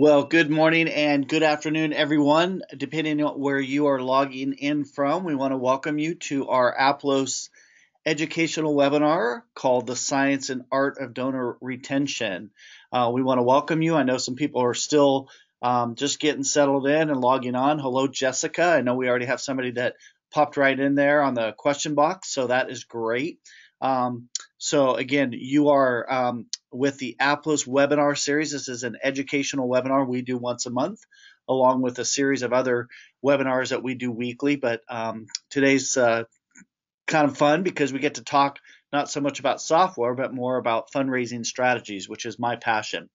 Well, good morning and good afternoon, everyone. Depending on where you are logging in from, we want to welcome you to our Aplos educational webinar called The Science and Art of Donor Retention. Uh, we want to welcome you. I know some people are still um, just getting settled in and logging on. Hello, Jessica. I know we already have somebody that popped right in there on the question box, so that is great. Um, so again, you are um, with the Aplos webinar series. This is an educational webinar we do once a month, along with a series of other webinars that we do weekly. But um, today's uh, kind of fun because we get to talk not so much about software, but more about fundraising strategies, which is my passion.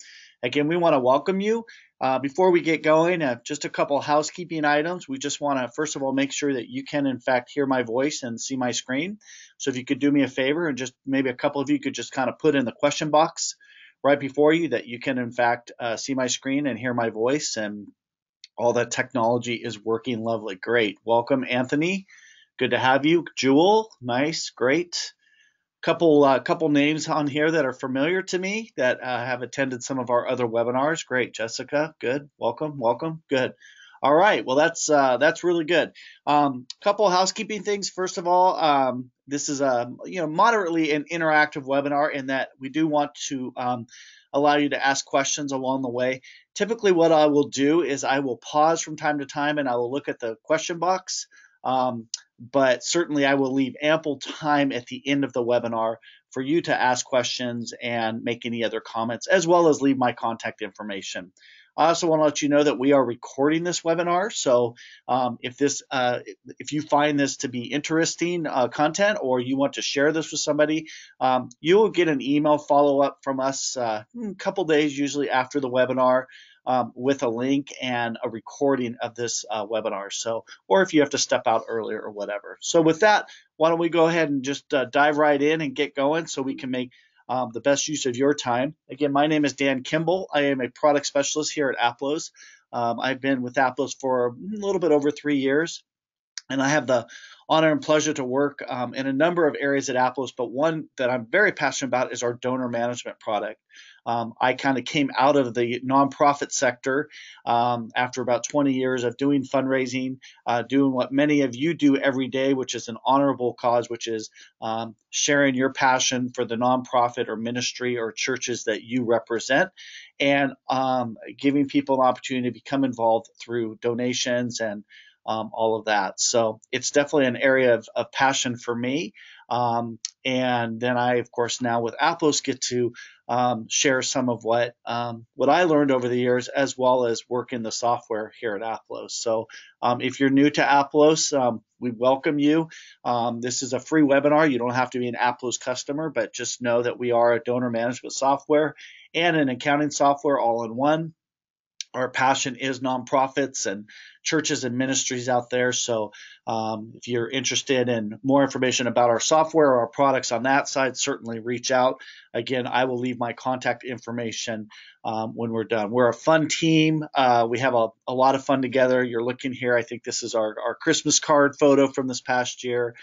Again, we want to welcome you. Uh, before we get going, uh, just a couple housekeeping items. We just want to, first of all, make sure that you can, in fact, hear my voice and see my screen. So if you could do me a favor and just maybe a couple of you could just kind of put in the question box right before you that you can, in fact, uh, see my screen and hear my voice and all that technology is working lovely. Great. Welcome, Anthony. Good to have you. Jewel, nice, great couple uh, couple names on here that are familiar to me that uh, have attended some of our other webinars. Great, Jessica, good, welcome, welcome, good. All right, well that's uh, that's really good. Um, couple housekeeping things. First of all, um, this is a you know moderately an interactive webinar in that we do want to um, allow you to ask questions along the way. Typically, what I will do is I will pause from time to time and I will look at the question box. Um, but certainly I will leave ample time at the end of the webinar for you to ask questions and make any other comments, as well as leave my contact information. I also want to let you know that we are recording this webinar. So um, if this, uh, if you find this to be interesting uh, content, or you want to share this with somebody, um, you will get an email follow up from us uh, a couple days, usually after the webinar, um, with a link and a recording of this uh, webinar. So, or if you have to step out earlier or whatever. So with that, why don't we go ahead and just uh, dive right in and get going so we can make um, the best use of your time. Again, my name is Dan Kimball. I am a product specialist here at Aplos. Um, I've been with Aplos for a little bit over three years, and I have the honor and pleasure to work um, in a number of areas at Aplos, but one that I'm very passionate about is our donor management product. Um, I kind of came out of the nonprofit sector um, after about 20 years of doing fundraising, uh, doing what many of you do every day, which is an honorable cause, which is um, sharing your passion for the nonprofit or ministry or churches that you represent, and um, giving people an opportunity to become involved through donations and um, all of that. So it's definitely an area of, of passion for me. Um, and then I, of course, now with Aplos get to um, share some of what um, what I learned over the years, as well as work in the software here at Aplos. So um, if you're new to Aplos, um, we welcome you. This is a free webinar. You don't have to be an Aplos customer, but just know that we are a donor management software and an accounting software all in one our passion is nonprofits and churches and ministries out there. So um, if you're interested in more information about our software or our products on that side, certainly reach out. Again, I will leave my contact information um, when we're done. We're a fun team. Uh, we have a, a, lot of fun together. You're looking here. I think this is our, our Christmas card photo from this past year.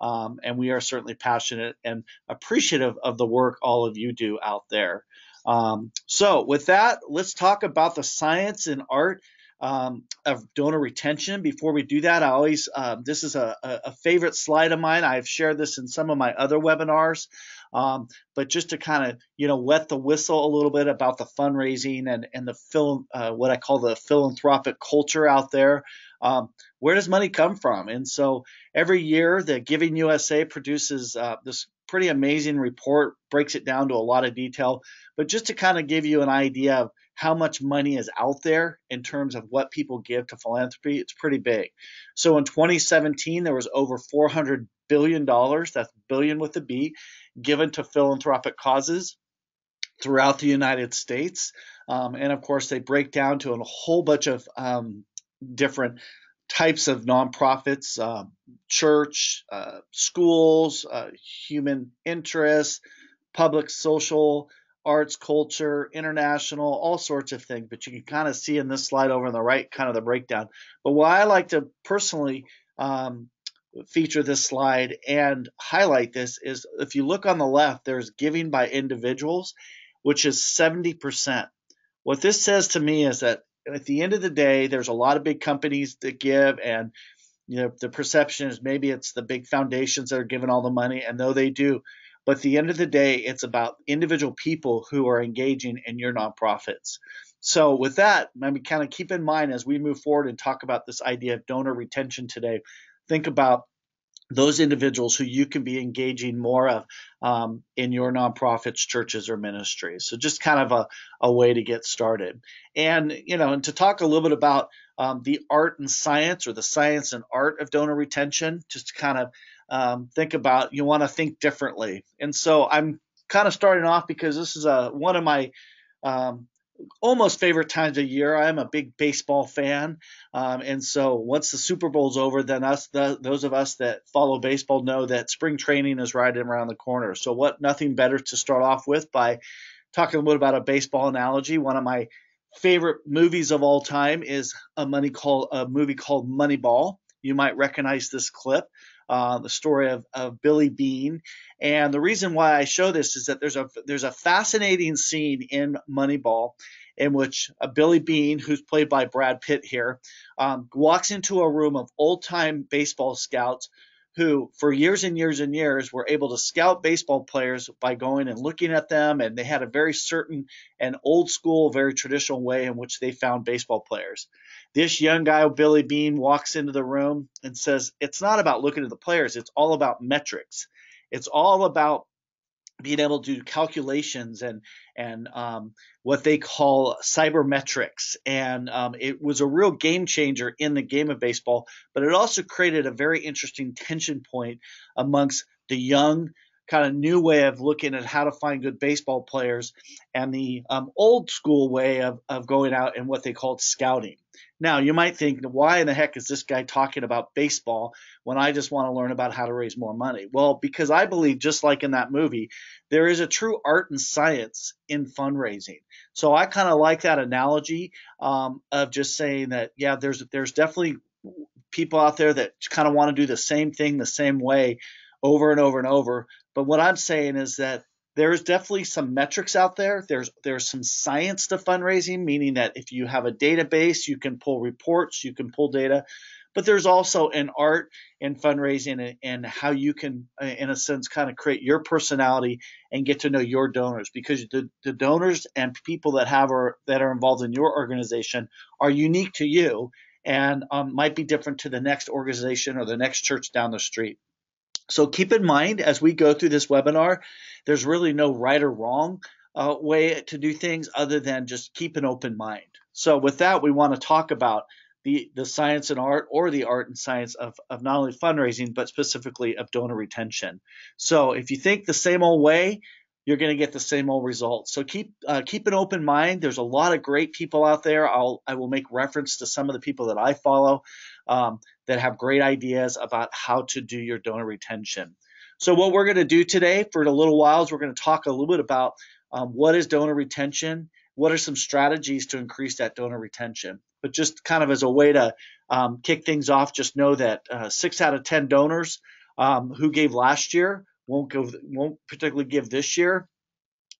Um, and we are certainly passionate and appreciative of the work all of you do out there. Um, so with that, let's talk about the science and art um, of donor retention. Before we do that, I always um, this is a, a, favorite slide of mine. I've shared this in some of my other webinars, um, but just to kind of you know wet the whistle a little bit about the fundraising and and the phil, uh, what I call the philanthropic culture out there. Um, where does money come from? And so every year, the Giving USA produces uh, this pretty amazing report, breaks it down to a lot of detail. But just to kind of give you an idea of how much money is out there in terms of what people give to philanthropy, it's pretty big. So in 2017, there was over 400 billion dollars, that's billion with a B, given to philanthropic causes throughout the United States. Um, and of course, they break down to a whole bunch of um, different types of nonprofits, uh, church, uh, schools, uh, human interest, public social, arts, culture, international, all sorts of things. But you can kind of see in this slide over on the right, kind of the breakdown. But why I like to personally um, feature this slide and highlight this is if you look on the left, there's giving by individuals, which is 70%. what this says to me is that at the end of the day, there's a lot of big companies that give, and you know the perception is maybe it's the big foundations that are giving all the money, and though they do, but at the end of the day, it's about individual people who are engaging in your nonprofits. So with that, I mean, kind of keep in mind as we move forward and talk about this idea of donor retention today, think about those individuals who you can be engaging more of um, in your nonprofits, churches, or ministries. So just kind of a, a way to get started. And, you know, and to talk a little bit about um, the art and science or the science and art of donor retention, just to kind of um, think about, you want to think differently. And so I'm kind of starting off because this is a, one of my um, almost favorite times of year. I'm a big baseball fan, um, and so once the Super Bowl's over, then us, the, those of us that follow baseball, know that spring training is right around the corner. So what? Nothing better to start off with by talking a little about a baseball analogy. One of my favorite movies of all time is a money called a movie called Moneyball. You might recognize this clip. Uh, the story of, of Billy Beane. And the reason why I show this is that there's a there's a fascinating scene in Moneyball in which a Billy Beane, who's played by Brad Pitt here, um, walks into a room of old time baseball scouts who, for years and years and years, were able to scout baseball players by going and looking at them. And they had a very certain and old school, very traditional way in which they found baseball players. This young guy, Billy Beane walks into the room and says, It's not about looking at the players, it's all about metrics. It's all about being able to do calculations and and um, what they call sabermetrics, and um, it was a real game changer in the game of baseball. But it also created a very interesting tension point amongst the young kind of new way of looking at how to find good baseball players and the um, old school way of, of going out and what they called scouting. Now, you might think, why in the heck is this guy talking about baseball when I just want to learn about how to raise more money? Well, because I believe, just like in that movie, there is a true art and science in fundraising. So I kind of like that analogy um, of just saying that, yeah, there's there's definitely people out there that kind of want to do the same thing the same way over and over and over. But what I'm saying is that there's definitely some metrics out there. There's there's some science to fundraising, meaning that if you have a database, you can pull reports, you can pull data. But there's also an art in fundraising and, and how you can, uh, in a sense, kind of create your personality and get to know your donors because the, the donors and people that have or that are involved in your organization are unique to you and um, might be different to the next organization or the next church down the street. So keep in mind as we go through this webinar, there's really no right or wrong uh, way to do things other than just keep an open mind. So with that, we want to talk about the, the science and art or the art and science of, of not only fundraising, but specifically of donor retention. So if you think the same old way, you're going to get the same old results. So keep uh, keep an open mind. There's a lot of great people out there. I'll I will make reference to some of the people that I follow um, that have great ideas about how to do your donor retention. So what we're going to do today for a little while is we're going to talk a little bit about um, what is donor retention, what are some strategies to increase that donor retention. But just kind of as a way to um, kick things off, just know that uh, six out of ten donors um, who gave last year won't go won't particularly give this year.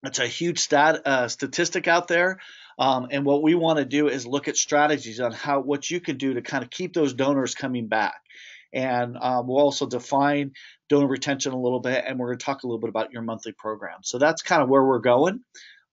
That's a huge stat uh, statistic out there. Um, and what we want to do is look at strategies on how what you can do to kind of keep those donors coming back. And um, we'll also define donor retention a little bit, and we're going to talk a little bit about your monthly program. So that's kind of where we're going.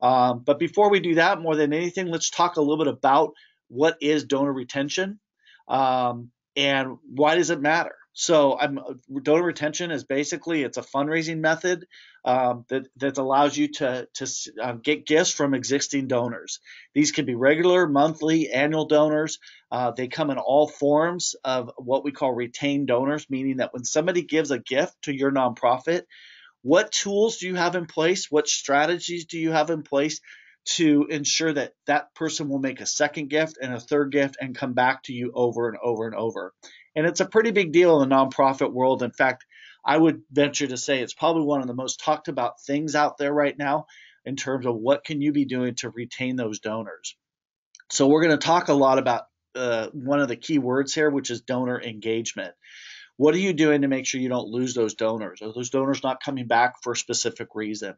Um, but before we do that, more than anything, let's talk a little bit about what is donor retention um, and why does it matter. So I'm, donor retention is basically it's a fundraising method um, that that allows you to to uh, get gifts from existing donors. These can be regular, monthly, annual donors. Uh, they come in all forms of what we call retained donors, meaning that when somebody gives a gift to your nonprofit, what tools do you have in place? What strategies do you have in place to ensure that that person will make a second gift and a third gift and come back to you over and over and over? And it's a pretty big deal in the nonprofit world. In fact, I would venture to say it's probably one of the most talked about things out there right now in terms of what can you be doing to retain those donors. So we're going to talk a lot about uh, one of the key words here, which is donor engagement. What are you doing to make sure you don't lose those donors? Are those donors not coming back for a specific reason?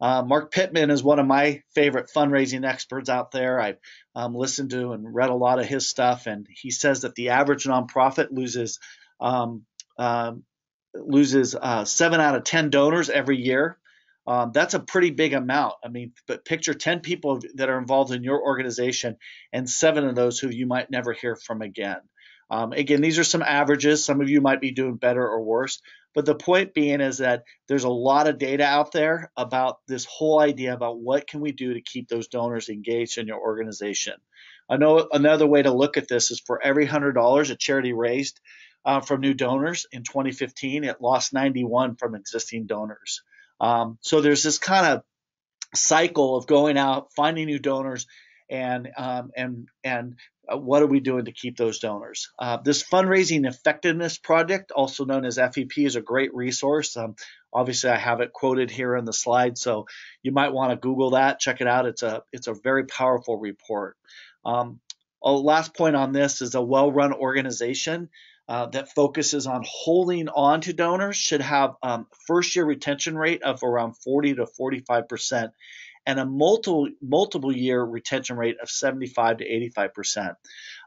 Uh, Marc Pitman is one of my favorite fundraising experts out there. I've um, listened to and read a lot of his stuff, and he says that the average nonprofit loses um, um loses uh, seven out of ten donors every year. Um, that's a pretty big amount. I mean, but picture 10 people that are involved in your organization and seven of those who you might never hear from again. Um, again, these are some averages. Some of you might be doing better or worse. But the point being is that there's a lot of data out there about this whole idea about what can we do to keep those donors engaged in your organization. I know another way to look at this is for every $100 a charity raised uh, from new donors in 2015, it lost 91 from existing donors. Um, so there's this kind of cycle of going out, finding new donors, and um, and and what are we doing to keep those donors? Uh, this fundraising effectiveness project, also known as FEP, is a great resource. Um, obviously, I have it quoted here in the slide, so you might want to Google that, check it out. It's a it's a very powerful report. Um, a last point on this is a well-run organization uh, that focuses on holding on to donors should have um, first year retention rate of around 40 to 45 percent and a multiple multiple year retention rate of 75 to 85 percent.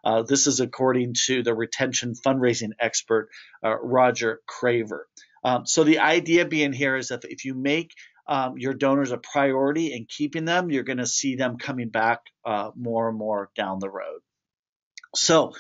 Uh, this is according to the retention fundraising expert uh, Roger Craver. Um, so the idea being here is that if you make um, your donors a priority and keeping them, you're going to see them coming back uh, more and more down the road. So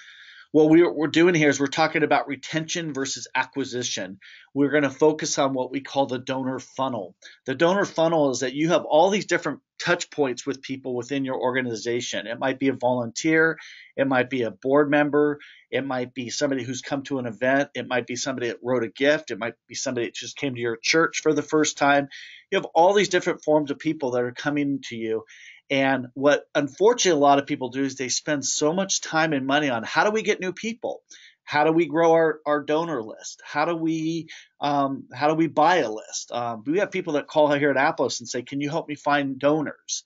what we're, doing here is we're talking about retention versus acquisition. We're going to focus on what we call the donor funnel. The donor funnel is that you have all these different touch points with people within your organization. It might be a volunteer, it might be a board member, it might be somebody who's come to an event, it might be somebody that wrote a gift, it might be somebody that just came to your church for the first time. You have all these different forms of people that are coming to you and what unfortunately a lot of people do is they spend so much time and money on how do we get new people? How do we grow our, our donor list? How do we um, how do we buy a list? Um, we have people that call here at Aplos and say, "Can you help me find donors?"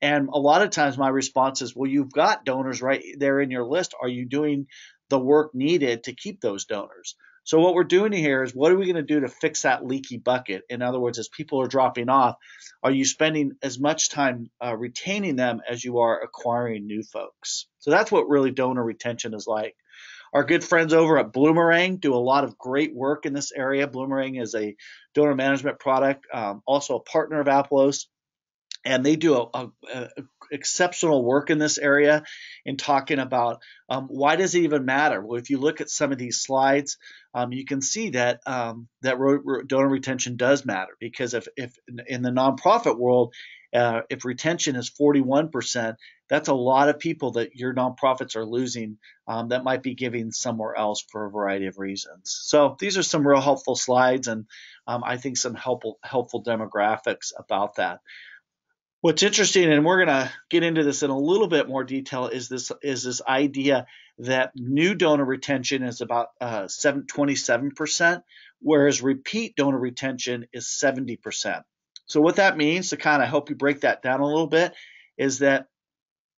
And a lot of times my response is, "Well, you've got donors right there in your list. Are you doing the work needed to keep those donors?" So what we're doing here is what are we going to do to fix that leaky bucket? In other words, as people are dropping off, are you spending as much time uh, retaining them as you are acquiring new folks? So that's what really donor retention is like. Our good friends over at Bloomerang do a lot of great work in this area. Bloomerang is a donor management product, um, also a partner of Aplos and they do a, a, a, exceptional work in this area in talking about um, why does it even matter. Well, if you look at some of these slides, um, you can see that um, that donor retention does matter because if, if in the nonprofit world, uh, if retention is 41%, that's a lot of people that your nonprofits are losing um, that might be giving somewhere else for a variety of reasons. So these are some real helpful slides and um, I think some helpful helpful demographics about that. What's interesting, and we're going to get into this in a little bit more detail, is this is this idea that new donor retention is about uh, 27 percent, whereas repeat donor retention is 70%. So what that means, to kind of help you break that down a little bit, is that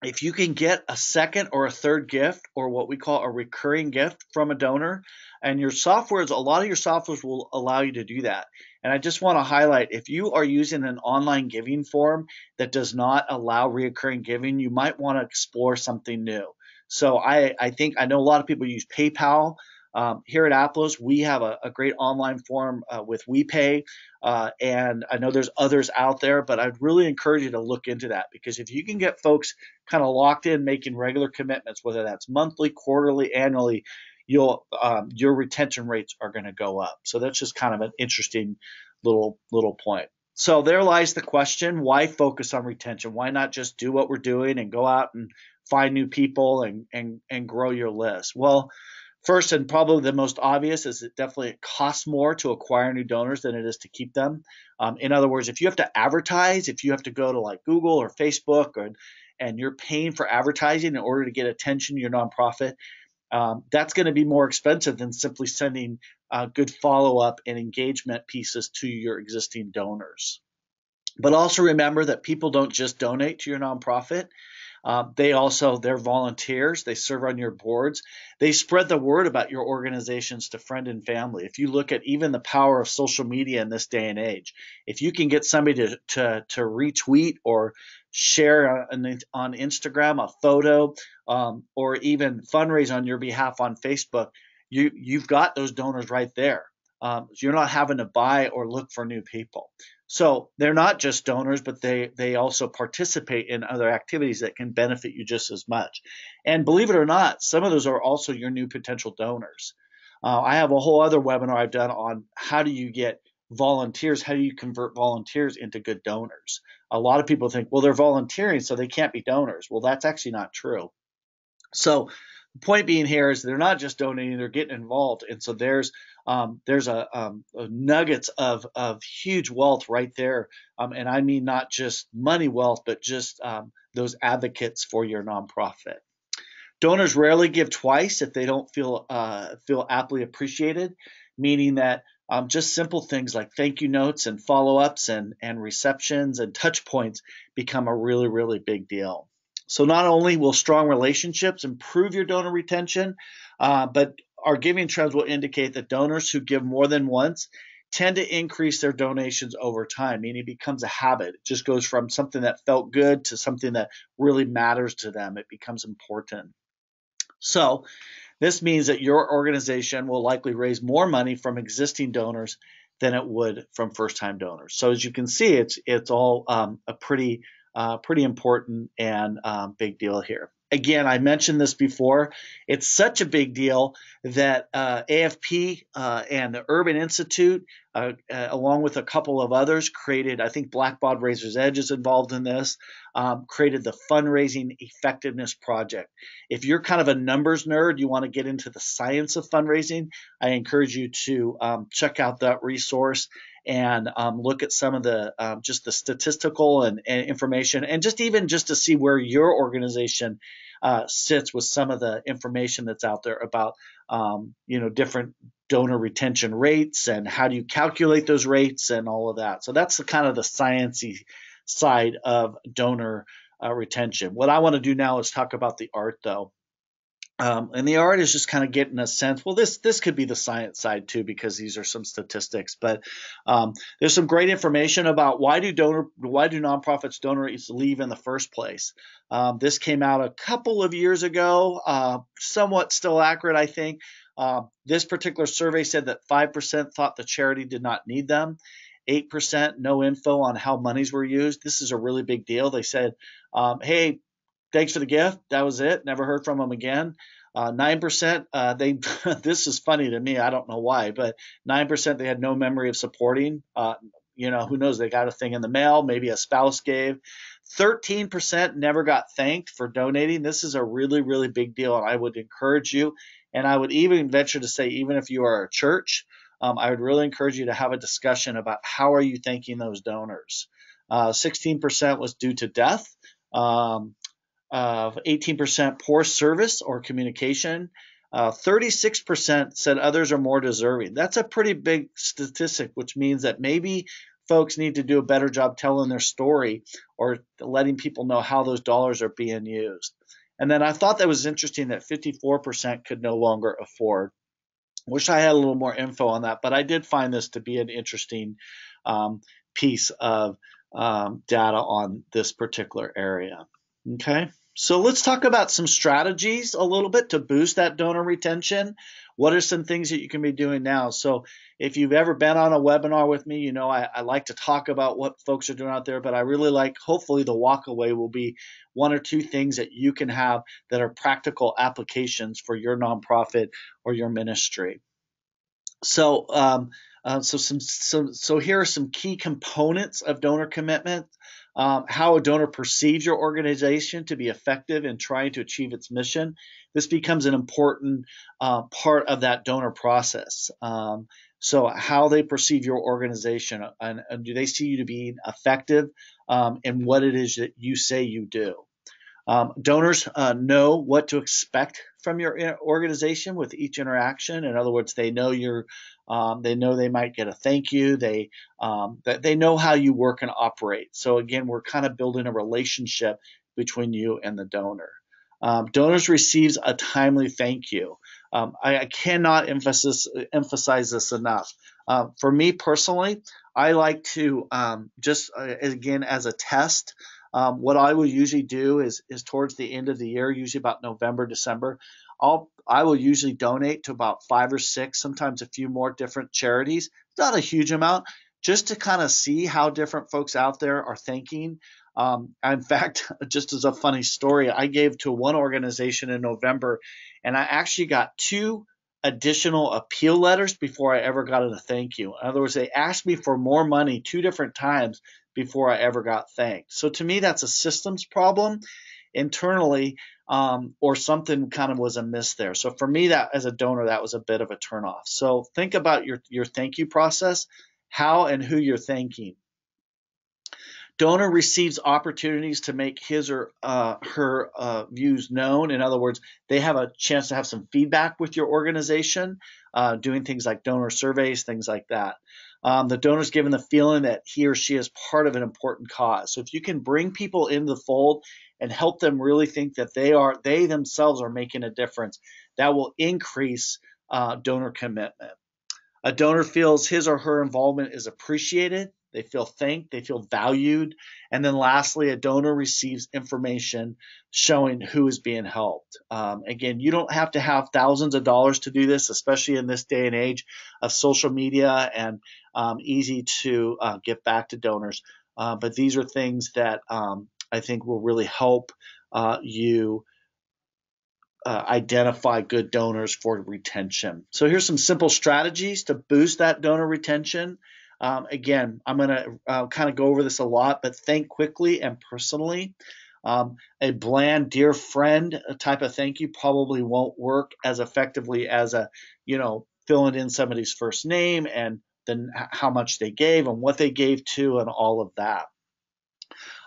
if you can get a second or a third gift, or what we call a recurring gift from a donor, and your softwares, a lot of your softwares will allow you to do that. And I just want to highlight if you are using an online giving form that does not allow reoccurring giving, you might want to explore something new. So I, I think I know a lot of people use PayPal. Um, here at Aplos, we have a, a great online form uh, with WePay, uh, and I know there's others out there, but I'd really encourage you to look into that because if you can get folks kind of locked in making regular commitments, whether that's monthly, quarterly, annually, you'll um, your retention rates are going to go up. So that's just kind of an interesting little little point. So there lies the question: Why focus on retention? Why not just do what we're doing and go out and find new people and and and grow your list? Well, first and probably the most obvious is it definitely costs more to acquire new donors than it is to keep them. Um, in other words, if you have to advertise, if you have to go to like Google or Facebook or and you're paying for advertising in order to get attention to your nonprofit, um, that's going to be more expensive than simply sending uh, good follow up and engagement pieces to your existing donors. But also remember that people don't just donate to your nonprofit. Uh, they also they're volunteers. They serve on your boards. They spread the word about your organizations to friend and family. If you look at even the power of social media in this day and age, if you can get somebody to to, to retweet or share on, on Instagram a photo um, or even fundraise on your behalf on Facebook, you you've got those donors right there. Um, you're not having to buy or look for new people. So they're not just donors, but they they also participate in other activities that can benefit you just as much. And believe it or not, some of those are also your new potential donors. Uh, I have a whole other webinar I've done on how do you get volunteers, how do you convert volunteers into good donors? A lot of people think, well, they're volunteering, so they can't be donors. Well, that's actually not true. So the point being here is they're not just donating; they're getting involved, and so there's um, there's a, um, a, nuggets of of huge wealth right there, um, and I mean not just money wealth, but just um, those advocates for your nonprofit. Donors rarely give twice if they don't feel uh, feel aptly appreciated, meaning that um, just simple things like thank you notes and follow ups and and receptions and touch points become a really really big deal. So not only will strong relationships improve your donor retention, uh, but our giving trends will indicate that donors who give more than once tend to increase their donations over time, meaning it becomes a habit. It just goes from something that felt good to something that really matters to them. It becomes important. So, this means that your organization will likely raise more money from existing donors than it would from first-time donors. So, as you can see, it's it's all um, a pretty uh, pretty important and um, big deal here. Again, I mentioned this before. It's such a big deal that uh, AFP uh, and the Urban Institute, uh, uh, along with a couple of others, created. I think Blackbaud Razor's Edge is involved in this. Um, created the Fundraising Effectiveness Project. If you're kind of a numbers nerd, you want to get into the science of fundraising, I encourage you to um, check out that resource and um, look at some of the um, just the statistical and, and, information, and just even just to see where your organization uh, sits with some of the information that's out there about um, you know different donor retention rates and how do you calculate those rates and all of that. So that's the kind of the sciency side of donor uh, retention. What I want to do now is talk about the art though. Um, and the art is just kind of getting a sense. Well, this this could be the science side too, because these are some statistics. But um, there's some great information about why do donor why do nonprofits donors leave in the first place. Um, this came out a couple of years ago, uh, somewhat still accurate, I think. Uh, this particular survey said that five percent thought the charity did not need them. 8% no info on how monies were used. This is a really big deal. They said, um, hey, thanks for the gift. That was it. Never heard from them again. Uh, nine uh, percent. Uh, they. this is funny to me. I don't know why, but nine percent. They had no memory of supporting. Uh, you know, who knows? They got a thing in the mail. Maybe a spouse gave. 13% never got thanked for donating. This is a really, really big deal, and I would encourage you, and I would even venture to say, even if you are a church, um, I would really encourage you to have a discussion about how are you thanking those donors. Uh, 16% was due to death. Um, of 18% poor service or communication. Uh, 36% said others are more deserving. That's a pretty big statistic, which means that maybe folks need to do a better job telling their story or letting people know how those dollars are being used. And then I thought that was interesting that 54% could no longer afford. Wish I had a little more info on that, but I did find this to be an interesting um, piece of um, data on this particular area. Okay. So let's talk about some strategies a little bit to boost that donor retention. What are some things that you can be doing now? So if you've ever been on a webinar with me, you know I, I like to talk about what folks are doing out there, but I really like hopefully the walk away will be one or two things that you can have that are practical applications for your nonprofit or your ministry. So um, uh, so some so so here are some key components of donor commitment um, how a donor perceives your organization to be effective in trying to achieve its mission. This becomes an important uh, part of that donor process. Um, so, how they perceive your organization, and, and, do they see you to be effective um, in what it is that you say you do? Um, donors uh, know what to expect from your organization with each interaction. In other words, they know you're um, they know they might get a thank you. They um, they know how you work and operate. So again, we're kind of building a relationship between you and the donor. Um, donors receives a timely thank you. Um, I, I, cannot emphasize emphasize this enough. Uh, for me personally, I like to just uh, again as a test. Um, what I will usually do is is towards the end of the year, usually about November, December, I'll I will usually donate to about five or six, sometimes a few more different charities. Not a huge amount, just to kind of see how different folks out there are thinking. Um, in fact, just as a funny story, I gave to one organization in November, and I actually got two additional appeal letters before I ever got a thank you. In other words, they asked me for more money two different times before I ever got thanked. So to me, that's a systems problem internally um, or something kind of was amiss there. So for me, that as a donor, that was a bit of a turnoff. So think about your your thank you process, how and who you're thanking. Donor receives opportunities to make his or uh, her uh, views known. In other words, they have a chance to have some feedback with your organization, uh, doing things like donor surveys, things like that. Um, the donor's given the feeling that he or she is part of an important cause. So if you can bring people into the fold and help them really think that they are they themselves are making a difference that will increase uh, donor commitment a donor feels his or her involvement is appreciated they feel thanked they feel valued and then lastly a donor receives information showing who is being helped um, again you don't have to have thousands of dollars to do this especially in this day and age of social media and um, easy to uh, get back to donors uh, but these are things that um, I think will really help uh, you uh, identify good donors for retention. So here's some simple strategies to boost that donor retention. Um, again, I'm going to uh, kind of go over this a lot, but think quickly and personally. Um, a bland dear friend type of thank you probably won't work as effectively as a you know filling in somebody's first name and then how much they gave and what they gave to and all of that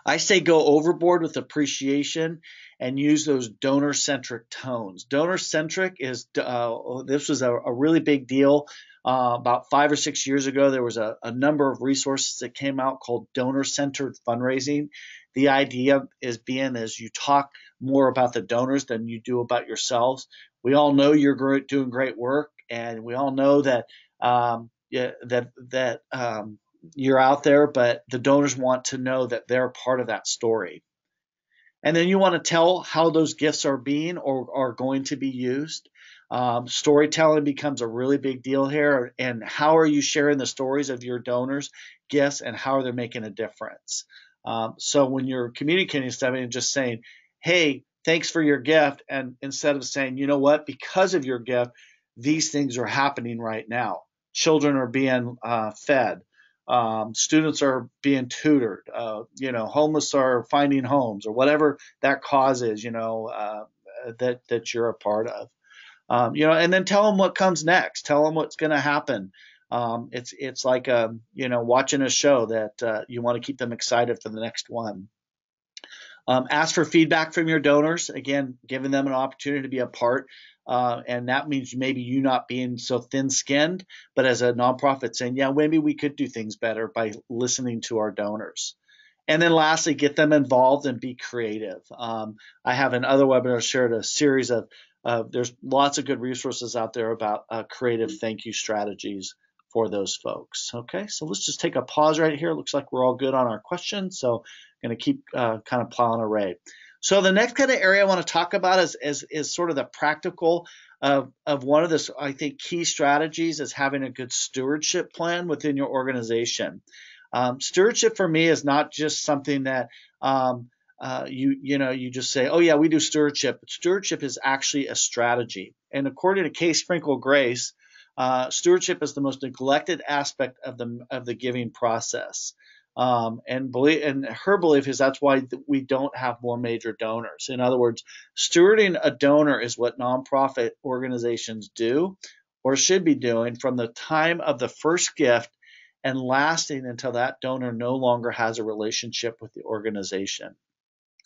I say go overboard with appreciation and use those donor centric tones. Donor centric is uh, this was a, a, really big deal. Uh, about five or six years ago, there was a, a number of resources that came out called donor centered fundraising. The idea is being as you talk more about the donors than you do about yourselves. We all know you're doing great work, and we all know that um, that that um, you're out there, but the donors want to know that they're part of that story. And then you want to tell how those gifts are being or are going to be used. Um, storytelling becomes a really big deal here. And how are you sharing the stories of your donors' gifts and how are they making a difference? Um, so when you're communicating something and just saying, hey, thanks for your gift, and instead of saying, you know what, because of your gift, these things are happening right now. Children are being uh, fed. Um, students are being tutored. Uh, you know, homeless are finding homes, or whatever that cause is. You know, uh, that that you're a part of. Um, you know, and then tell them what comes next. Tell them what's going to happen. Um, it's it's like a um, you know watching a show that uh, you want to keep them excited for the next one. Um, ask for feedback from your donors. Again, giving them an opportunity to be a part uh, and that means maybe you not being so thin skinned, but as a nonprofit saying, yeah, maybe we could do things better by listening to our donors. And then lastly, get them involved and be creative. Um, I have in other webinars shared a series of, uh, there's lots of good resources out there about uh, creative thank you strategies for those folks. Okay, so let's just take a pause right here. Looks like we're all good on our questions. So I'm going to keep uh, kind of plowing away. So the next kind of area I want to talk about is, is, is sort of the practical of, of one of the, I think, key strategies is having a good stewardship plan within your organization. Um, stewardship for me is not just something that um, uh, you you know you just say, oh yeah, we do stewardship. But stewardship is actually a strategy, and according to Kay Sprinkel Grace, uh, stewardship is the most neglected aspect of the of the giving process. Um, and believe, and her belief is that's why we don't have more major donors. In other words, stewarding a donor is what nonprofit organizations do or should be doing from the time of the first gift and lasting until that donor no longer has a relationship with the organization.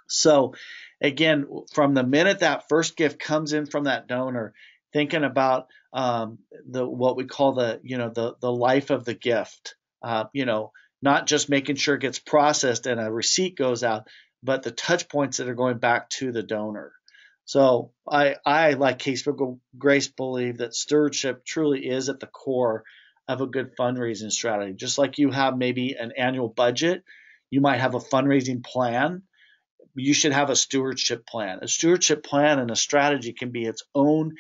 So, again, from the minute that first gift comes in from that donor, thinking about um, the what we call the you know the the life of the gift. Uh, you know, not just making sure it gets processed and a receipt goes out, but the touch points that are going back to the donor. So I, I like Kay Sprinkel Grace believe that stewardship truly is at the core of a good fundraising strategy. Just like you have maybe an annual budget, you might have a fundraising plan. You should have a stewardship plan. A stewardship plan and a strategy can be its own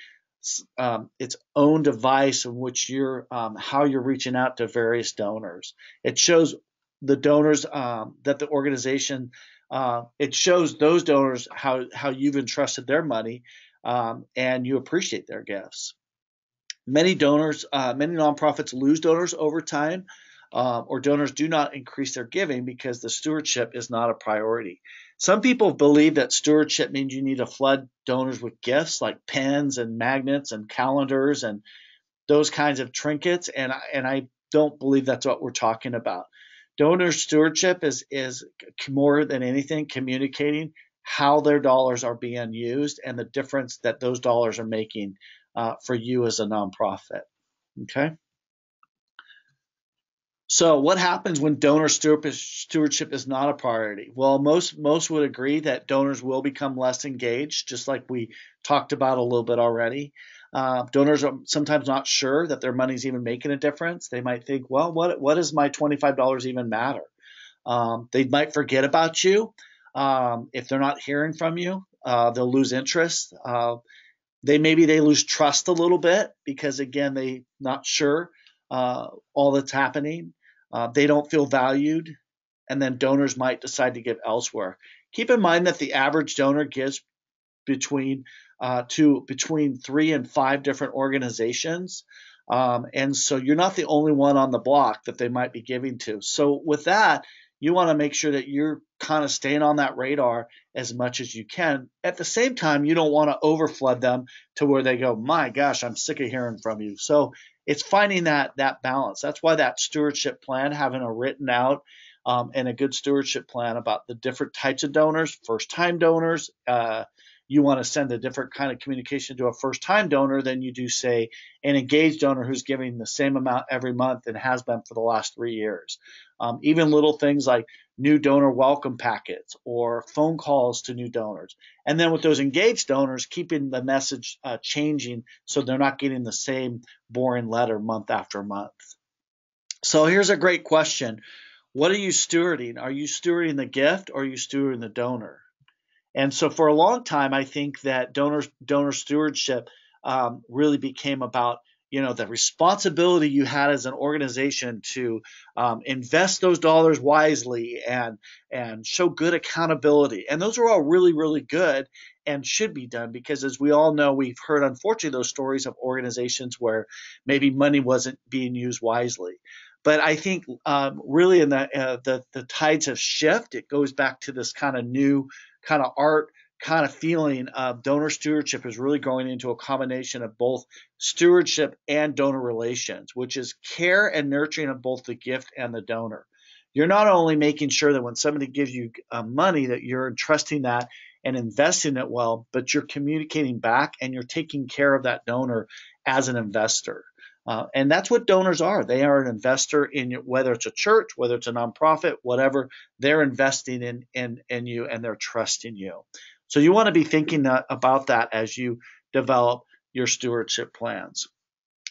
um, its own device in which you're um, how you're reaching out to various donors. It shows the donors um, that the organization uh, it shows those donors how how you've entrusted their money um, and you appreciate their gifts. Many donors, uh, many nonprofits lose donors over time. Uh, or donors do not increase their giving because the stewardship is not a priority. Some people believe that stewardship means you need to flood donors with gifts like pens and magnets and calendars and those kinds of trinkets, and and I don't believe that's what we're talking about. Donor stewardship is is more than anything communicating how their dollars are being used and the difference that those dollars are making uh, for you as a nonprofit. Okay. So, what happens when donor stewardship is not a priority? Well, most most would agree that donors will become less engaged, just like we talked about a little bit already. Uh, donors are sometimes not sure that their money's even making a difference. They might think, well, what what does my $25 even matter? Um, they might forget about you. Um, if they're not hearing from you, uh, they'll lose interest. Uh, they maybe they lose trust a little bit because again they not sure uh, all that's happening. Uh, they don't feel valued, and then donors might decide to give elsewhere. Keep in mind that the average donor gives between uh, to between three and five different organizations. Um, and so you're not the only one on the block that they might be giving to. So with that, you want to make sure that you're kind of staying on that radar as much as you can. At the same time, you don't want to overflood them to where they go, my gosh, I'm sick of hearing from you. So it's finding that that balance. That's why that stewardship plan, having a written out um, and a good stewardship plan about the different types of donors, first time donors, uh, you want to send a different kind of communication to a first time donor than you do, say, an engaged donor who's giving the same amount every month and has been for the last three years. Um, even little things like new donor welcome packets or phone calls to new donors. And then with those engaged donors, keeping the message uh, changing so they're not getting the same boring letter month after month. So here's a great question. What are you stewarding? Are you stewarding the gift or are you stewarding the donor? And so for a long time, I think that donor donor stewardship um, really became about you know the responsibility you had as an organization to um, invest those dollars wisely and and show good accountability and those are all really really good and should be done because as we all know we've heard unfortunately those stories of organizations where maybe money wasn't being used wisely but I think um, really in the, uh, the the tides have shift. It goes back to this kind of new kind of art kind of feeling of donor stewardship is really going into a combination of both stewardship and donor relations, which is care and nurturing of both the gift and the donor. You're not only making sure that when somebody gives you uh, money that you're entrusting that and investing it well, but you're communicating back and you're taking care of that donor as an investor. Uh, and that's what donors are. They are an investor in whether it's a church, whether it's a nonprofit, whatever. They're investing in in in you and they're trusting you. So you want to be thinking that, about that as you develop your stewardship plans.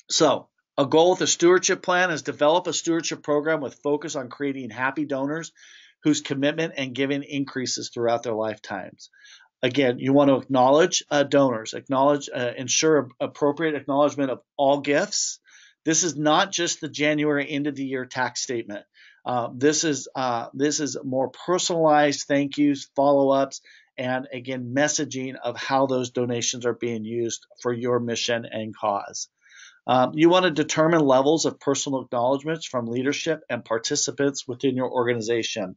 So a goal with a stewardship plan is develop a stewardship program with focus on creating happy donors whose commitment and giving increases throughout their lifetimes. Again, you want to acknowledge uh, donors, acknowledge, uh, ensure appropriate acknowledgement of all gifts, this is not just the January end of the year tax statement. Uh, this is uh, this is more personalized thank yous, follow ups, and again messaging of how those donations are being used for your mission and cause. Um, you want to determine levels of personal acknowledgments from leadership and participants within your organization.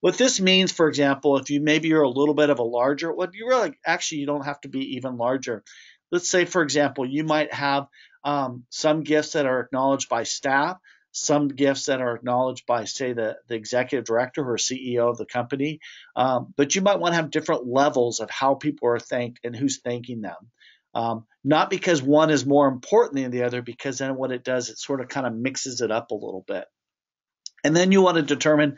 What this means, for example, if you maybe you're a little bit of a larger, what you really actually you don't have to be even larger. Let's say, for example, you might have um, some gifts that are acknowledged by staff, some gifts that are acknowledged by, say, the, the executive director or CEO of the company. Um, but you might want to have different levels of how people are thanked and who's thanking them. Um, not because one is more important than the other, because then what it does, it sort of kind of mixes it up a little bit. And then you want to determine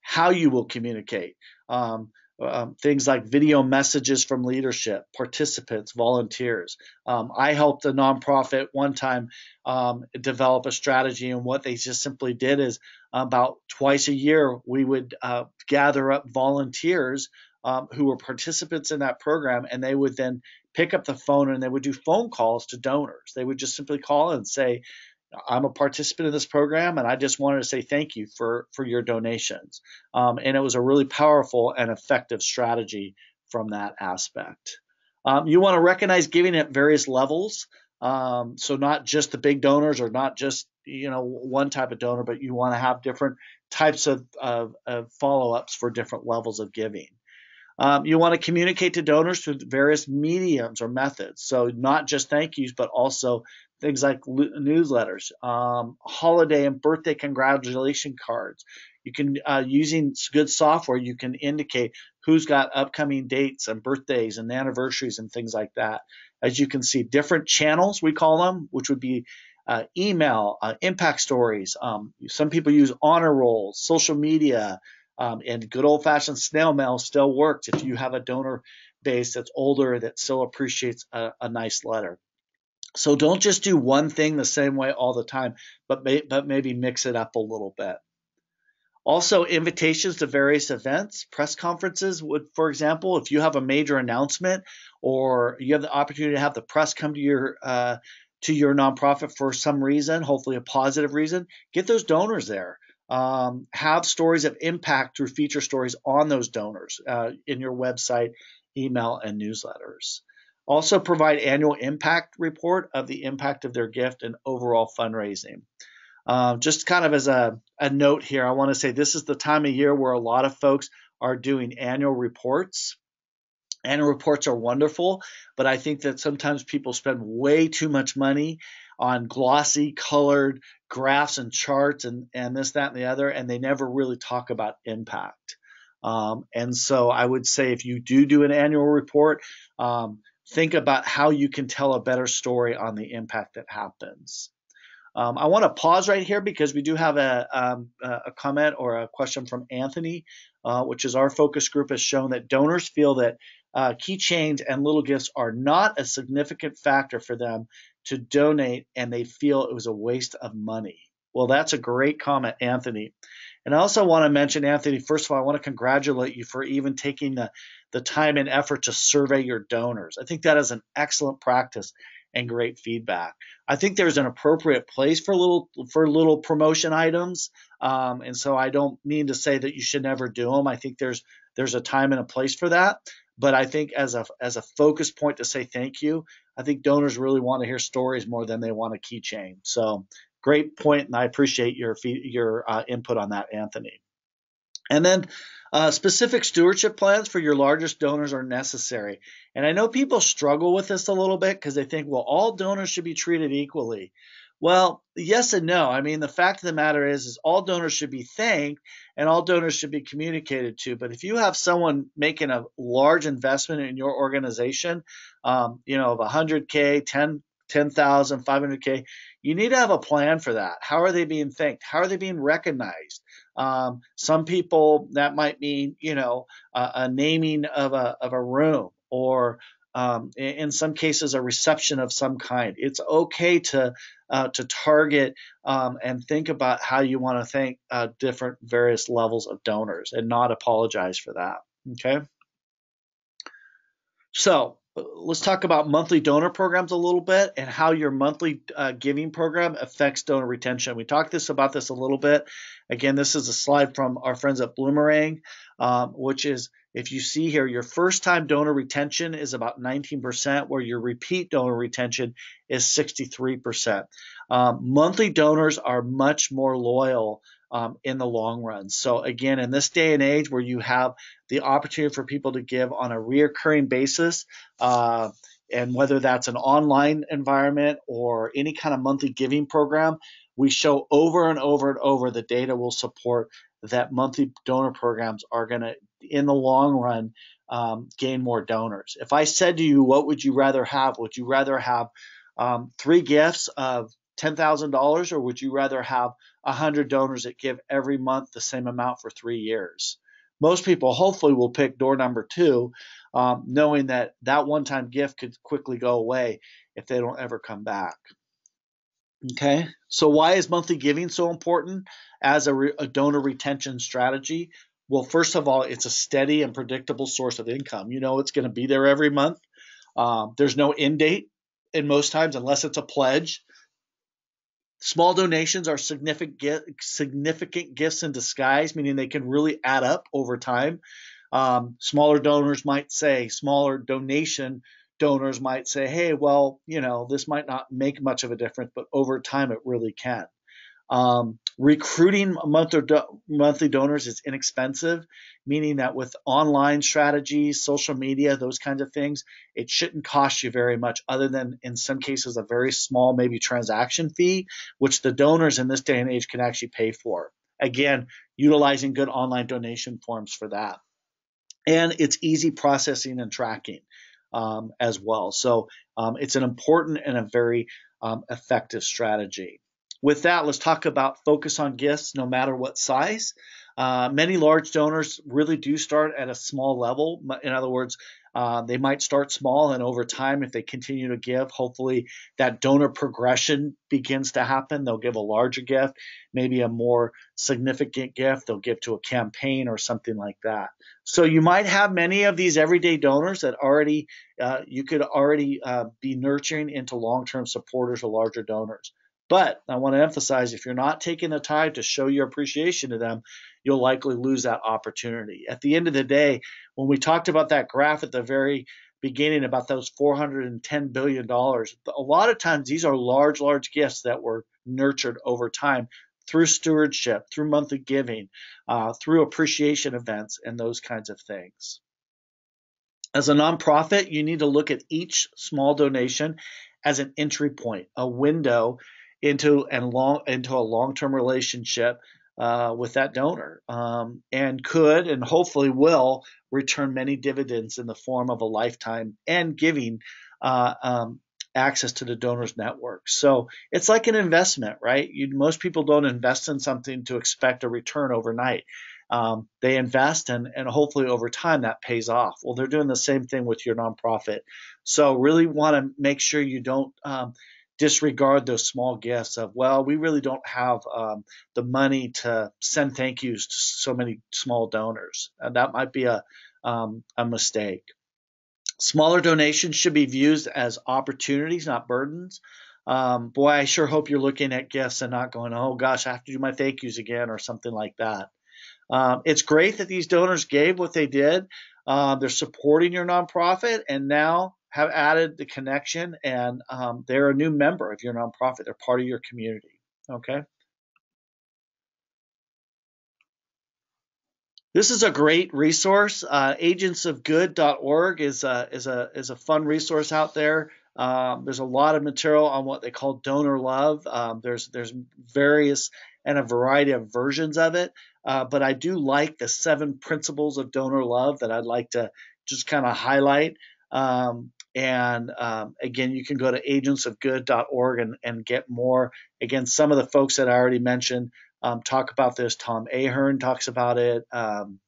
how you will communicate. Um, um, things like video messages from leadership, participants, volunteers. Um, I helped a nonprofit one time um, develop a strategy, and what they just simply did is about twice a year we would uh, gather up volunteers um, who were participants in that program, and they would then pick up the phone and they would do phone calls to donors. They would just simply call and say, I'm a participant in this program, and I just wanted to say thank you for for your donations. Um, and it was a really powerful and effective strategy from that aspect. Um, you want to recognize giving at various levels. Um, so not just the big donors or not just you know one type of donor, but you want to have different types of, of, of follow-ups for different levels of giving. Um, you want to communicate to donors through various mediums or methods. So not just thank yous, but also things like newsletters, um, holiday and birthday congratulation cards. You can uh, using good software, you can indicate who's got upcoming dates and birthdays and anniversaries and things like that. As you can see, different channels we call them, which would be uh, email, uh, impact stories. Um, some people use honor rolls, social media, um, and good old fashioned snail mail still works if you have a donor base that's older that still appreciates a, a nice letter. So don't just do one thing the same way all the time, but may, but maybe mix it up a little bit. Also, invitations to various events, press conferences would, for example, if you have a major announcement or you have the opportunity to have the press come to your uh, to your nonprofit for some reason, hopefully a positive reason, get those donors there. Um, have stories of impact through feature stories on those donors uh, in your website, email, and newsletters. Also provide annual impact report of the impact of their gift and overall fundraising. Uh, just kind of as a, a note here, I want to say this is the time of year where a lot of folks are doing annual reports. Annual reports are wonderful, but I think that sometimes people spend way too much money on glossy colored graphs and charts and, and this, that, and the other, and they never really talk about impact. Um, and so I would say if you do do an annual report, um, think about how you can tell a better story on the impact that happens. Um, I want to pause right here because we do have a, um, a comment or a question from Anthony, uh, which is our focus group has shown that donors feel that uh, keychains and little gifts are not a significant factor for them to donate and they feel it was a waste of money. Well, that's a great comment, Anthony. And I also want to mention, Anthony, first of all, I want to congratulate you for even taking the, the time and effort to survey your donors. I think that is an excellent practice and great feedback. I think there's an appropriate place for little for little promotion items, um, and so I don't mean to say that you should never do them. I think there's there's a time and a place for that. But I think as a as a focus point to say thank you, I think donors really want to hear stories more than they want a keychain. So great point, and I appreciate your your uh, input on that, Anthony. And then uh, specific stewardship plans for your largest donors are necessary. And I know people struggle with this a little bit because they think, well, all donors should be treated equally. Well, yes and no. I mean, the fact of the matter is, is all donors should be thanked and all donors should be communicated to. But if you have someone making a large investment in your organization, um, you know, of 100K, 10, 10,000, 500K, you need to have a plan for that. How are they being thanked? How are they being recognized? Um, some people that might mean, you know, a, a naming of a, of a room or um, in some cases a reception of some kind. It's okay to uh, to target um, and think about how you want to thank uh, different various levels of donors and not apologize for that. Okay. So let's talk about monthly donor programs a little bit and how your monthly uh, giving program affects donor retention. We talked this about this a little bit. Again, this is a slide from our friends at Bloomerang, um, which is if you see here, your first time donor retention is about 19%, where your repeat donor retention is 63%. Um, monthly donors are much more loyal um, in the long run. So again, in this day and age where you have the opportunity for people to give on a reoccurring basis, uh, and whether that's an online environment or any kind of monthly giving program, we show over and over and over the data will support that monthly donor programs are going to, in the long run, um, gain more donors. If I said to you, what would you rather have? Would you rather have um, three gifts of $10,000 or would you rather have 100 donors that give every month the same amount for three years? most people hopefully will pick door number two, um, knowing that that one-time gift could quickly go away if they don't ever come back. Okay, so why is monthly giving so important as a, re- a, donor retention strategy? Well, first of all, it's a steady and predictable source of income. You know, it's going to be there every month. Um, there's no end date in most times unless it's a pledge. Small donations are significant significant gifts in disguise, meaning they can really add up over time. Um, smaller donors might say, smaller donation donors might say, hey, well, you know, this might not make much of a difference, but over time it really can. Um, recruiting monthly, monthly donors is inexpensive, meaning that with online strategies, social media, those kinds of things, it shouldn't cost you very much, other than in some cases a very small, maybe transaction fee, which the donors in this day and age can actually pay for. Again, utilizing good online donation forms for that. And it's easy processing and tracking um, as well. So um, it's an important and a very um, effective strategy. With that, let's talk about focus on gifts no matter what size. Uh, many large donors really do start at a small level. In other words, uh, they might start small, and over time, if they continue to give, hopefully that donor progression begins to happen. They'll give a larger gift, maybe a more significant gift. They'll give to a campaign or something like that. So you might have many of these everyday donors that already uh, you could already uh, be nurturing into long-term supporters or larger donors. But I want to emphasize if you're not taking the time to show your appreciation to them, you'll likely lose that opportunity. At the end of the day, when we talked about that graph at the very beginning about those $410 billion, a lot of times these are large, large gifts that were nurtured over time through stewardship, through monthly giving, uh, through appreciation events, and those kinds of things. As a nonprofit, you need to look at each small donation as an entry point, a window into and long into a long-term relationship uh, with that donor, um, and could and hopefully will return many dividends in the form of a lifetime and giving uh, um, access to the donors network. So it's like an investment, right? You, most people don't invest in something to expect a return overnight. Um, they invest and, and hopefully over time that pays off. Well, they're doing the same thing with your nonprofit. So really want to make sure you don't um, disregard those small gifts of, well, we really don't have um, the money to send thank yous to so many small donors. And that might be a, um, a mistake. Smaller donations should be viewed as opportunities, not burdens. Um, boy, I sure hope you're looking at gifts and not going, oh gosh, I have to do my thank yous again or something like that. Um, it's great that these donors gave what they did. Uh, they're supporting your nonprofit, and now have added the connection and um, they're a new member of your nonprofit. They're part of your community. Okay. This is a great resource. Uh, agentsofgood.org is a, is, a, is a fun resource out there. Um, there's a lot of material on what they call donor love. Um, there's there's various and a variety of versions of it, uh, but I do like the seven principles of donor love that I'd like to just kind of highlight. Um, and um, again, you can go to agentsofgood.org and, and get more. Again, some of the folks that I already mentioned um, talk about this. Tom Ahern talks about it. Um,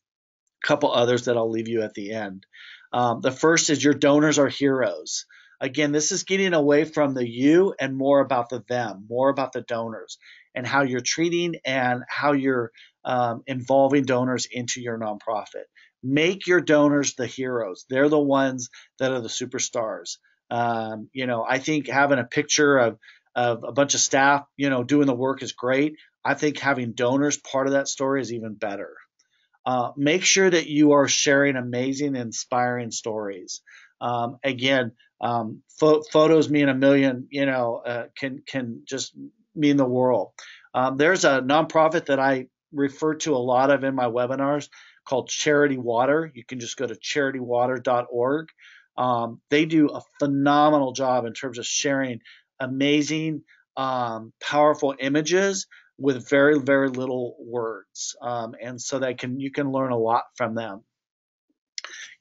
a couple others that I'll leave you at the end. Um, the first is your donors are heroes. Again, this is getting away from the you and more about the them, more about the donors and how you're treating and how you're um, involving donors into your nonprofit make your donors the heroes. They're the ones that are the superstars. Um, you know, I think having a picture of of a bunch of staff, you know, doing the work is great. I think having donors part of that story is even better. Uh, make sure that you are sharing amazing, inspiring stories. Um, again, um, fo- photos mean a million. You know, uh, can can just mean the world. Um, there's a nonprofit that I refer to a lot of in my webinars called Charity Water. You can just go to charitywater.org. Um, they do a phenomenal job in terms of sharing amazing, um, powerful images with very, very little words, um, and so that can you can learn a lot from them.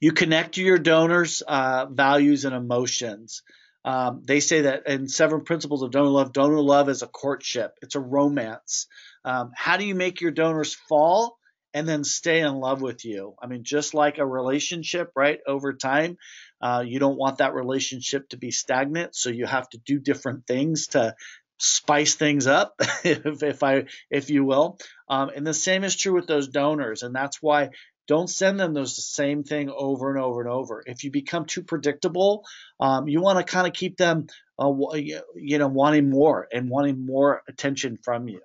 You connect to your donors' uh, values and emotions. Um, they say that in seven principles of donor love, donor love is a courtship. It's a romance. Um, how do you make your donors fall? And then stay in love with you. I mean, just like a relationship, right? Over time, uh, you don't want that relationship to be stagnant, so you have to do different things to spice things up, if, if I, if you will. Um, and the same is true with those donors, and that's why don't send them those same thing over and over and over. If you become too predictable, um, you want to kind of keep them, uh, you know, wanting more and wanting more attention from you.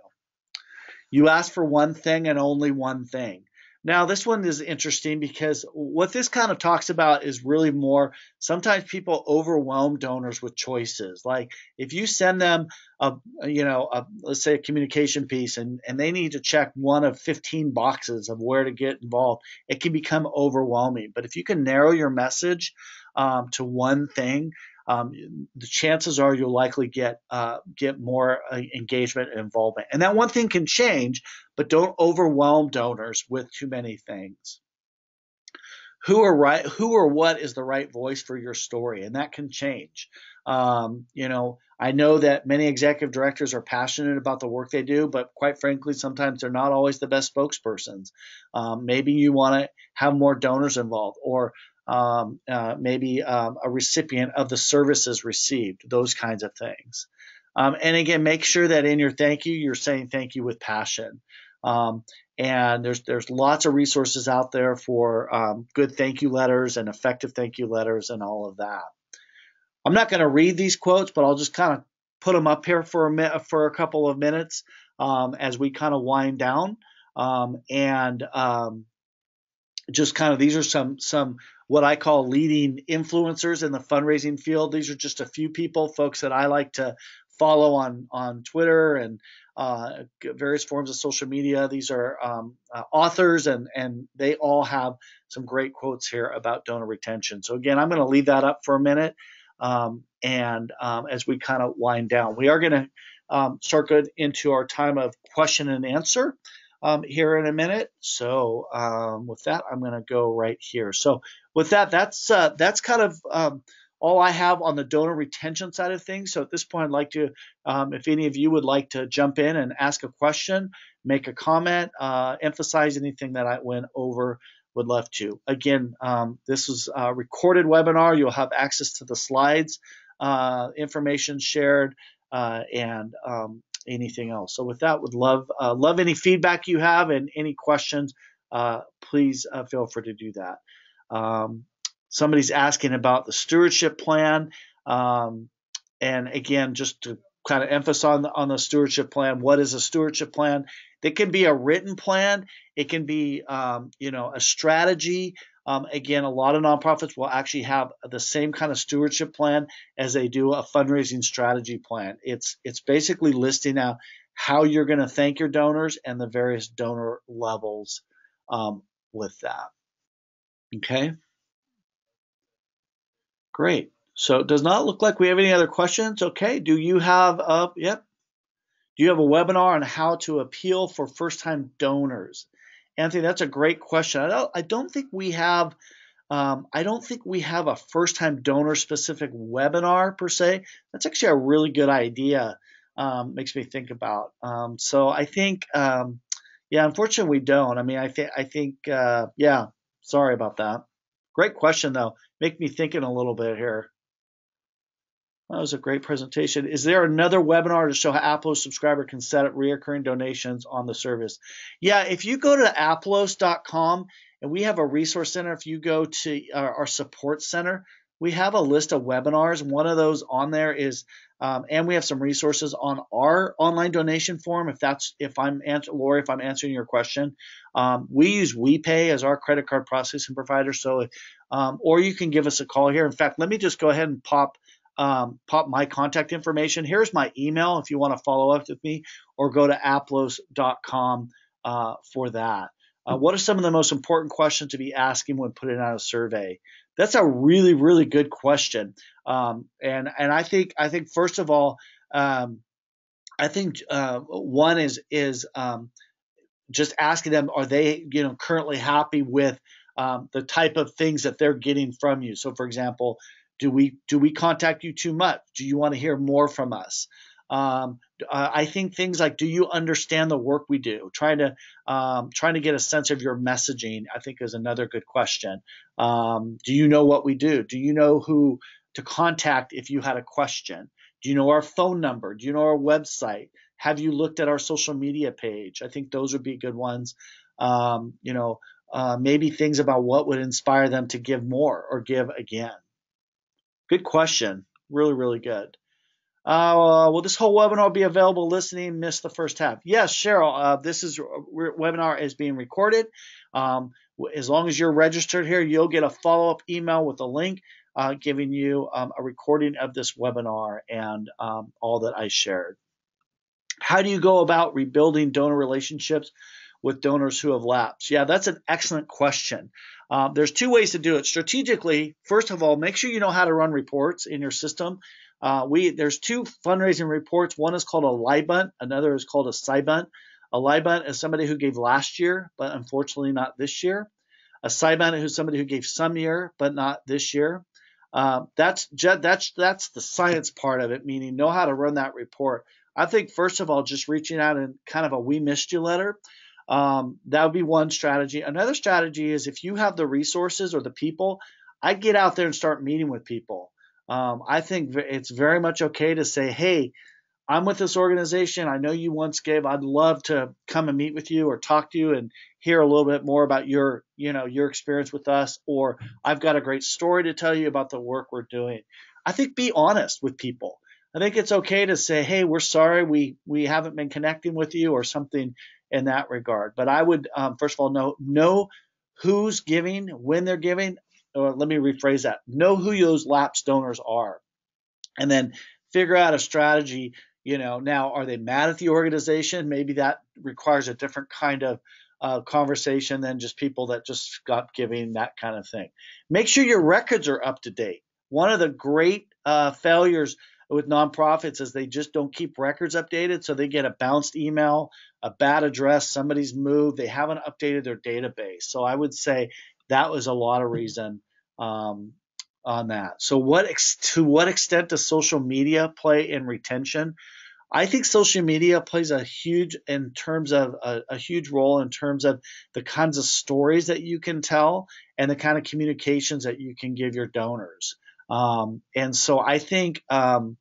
You ask for one thing and only one thing. Now, this one is interesting because what this kind of talks about is really more sometimes people overwhelm donors with choices. Like if you send them a, you know, a, let's say a communication piece and, and they need to check one of 15 boxes of where to get involved, it can become overwhelming. But if you can narrow your message um, to one thing, um, the chances are you'll likely get uh, get more uh, engagement and involvement. And that one thing can change, but don't overwhelm donors with too many things. Who or right, who or what is the right voice for your story, and that can change. Um, you know, I know that many executive directors are passionate about the work they do, but quite frankly, sometimes they're not always the best spokespersons. Um, maybe you want to have more donors involved, or um, uh, maybe um, a recipient of the services received, those kinds of things. Um, and again, make sure that in your thank you, you're saying thank you with passion. Um, and there's there's lots of resources out there for um, good thank you letters and effective thank you letters and all of that. I'm not going to read these quotes, but I'll just kind of put them up here for a for a couple of minutes um, as we kind of wind down. and just kind of these are some some what I call leading influencers in the fundraising field. These are just a few people, folks that I like to follow on on Twitter and uh, various forms of social media. These are um, uh, authors, and and they all have some great quotes here about donor retention. So again, I'm going to leave that up for a minute, um, and um, as we kind of wind down, we are going to um, start good into our time of question and answer um, here in a minute. So um, with that, I'm going to go right here. So with that, that's uh, that's kind of um, all I have on the donor retention side of things. So at this point, I'd like to, um, if any of you would like to jump in and ask a question, make a comment, uh, emphasize anything that I went over, would love to. Again, um, this is a recorded webinar. You'll have access to the slides, uh, information shared, uh, and um, anything else. So with that, would love uh, love any feedback you have and any questions. Uh, please uh, feel free to do that. Um, somebody's asking about the stewardship plan, um, and again, just to kind of emphasize on the, on the stewardship plan. What is a stewardship plan? It can be a written plan. It can be, um, you know, a strategy. Um, again, a lot of nonprofits will actually have the same kind of stewardship plan as they do a fundraising strategy plan. It's it's basically listing out how you're going to thank your donors and the various donor levels um, with that. Okay. Great. So it does not look like we have any other questions. Okay. Do you have a yep? Do you have a webinar on how to appeal for first-time donors? Anthony, that's a great question. I don't, I don't think we have. Um, I don't think we have a first-time donor-specific webinar per se. That's actually a really good idea. Um, makes me think about. Um, so I think, um, yeah, unfortunately we don't. I mean, I think, I think, uh, yeah. Sorry about that. Great question though. Make me thinking a little bit here. That was a great presentation. Is there another webinar to show how Aplos subscriber can set up reoccurring donations on the service? Yeah, if you go to aplos.com and we have a resource center, if you go to our, our support center, we have a list of webinars. One of those on there is, um, and we have some resources on our online donation form. If that's, if I'm answering, Lori, if I'm answering your question, um, we use WePay as our credit card processing provider. So, um, or you can give us a call here. In fact, let me just go ahead and pop um, pop my contact information. Here's my email if you want to follow up with me, or go to aplos.com uh, for that. Uh, what are some of the most important questions to be asking when putting out a survey? That's a really, really good question. Um, and and I think I think first of all, um, I think uh, one is is um, just asking them are they you know currently happy with um, the type of things that they're getting from you. So, for example, do we do we contact you too much? Do you want to hear more from us? Um, I think things like, do you understand the work we do? Trying to um, trying to get a sense of your messaging, I think, is another good question. Um, do you know what we do? Do you know who to contact if you had a question? Do you know our phone number? Do you know our website? Have you looked at our social media page? I think those would be good ones. Um, you know, uh, maybe things about what would inspire them to give more or give again. Good question. Really, really good. Uh, will this whole webinar be available listening? Miss the first half. Yes, Cheryl. Uh, this is webinar is being recorded. Um, as long as you're registered here, you'll get a follow-up email with a link uh, giving you um, a recording of this webinar and um, all that I shared. How do you go about rebuilding donor relationships with donors who have lapsed? Yeah, that's an excellent question. Um, there's two ways to do it. Strategically, first of all, make sure you know how to run reports in your system. Uh, we there's two fundraising reports. One is called a LIBUNT, another is called a SIBUNT. A LIBUNT is somebody who gave last year, but unfortunately not this year. A SIBUNT is somebody who gave some year, but not this year. Uh, that's that's that's the science part of it, meaning know how to run that report. I think first of all, just reaching out and kind of a "we missed you" letter. Um, that would be one strategy. Another strategy is if you have the resources or the people, I get out there and start meeting with people. Um, I think it's very much okay to say, hey, I'm with this organization. I know you once gave. I'd love to come and meet with you or talk to you and hear a little bit more about your, you know, your experience with us. Or I've got a great story to tell you about the work we're doing. I think be honest with people. I think it's okay to say, hey, we're sorry we we haven't been connecting with you or something in that regard. But I would um, first of all know know who's giving, when they're giving. Or let me rephrase that: know who those lapsed donors are, and then figure out a strategy. You know, now are they mad at the organization? Maybe that requires a different kind of uh, conversation than just people that just stopped giving that kind of thing. Make sure your records are up to date. One of the great uh, failures with nonprofits is they just don't keep records updated. So they get a bounced email, a bad address, somebody's moved, they haven't updated their database. So I would say that was a lot of reason um, on that. So what ex- to what extent does social media play in retention? I think social media plays a huge in terms of a, a, huge role in terms of the kinds of stories that you can tell and the kind of communications that you can give your donors. Um, and so I think, um,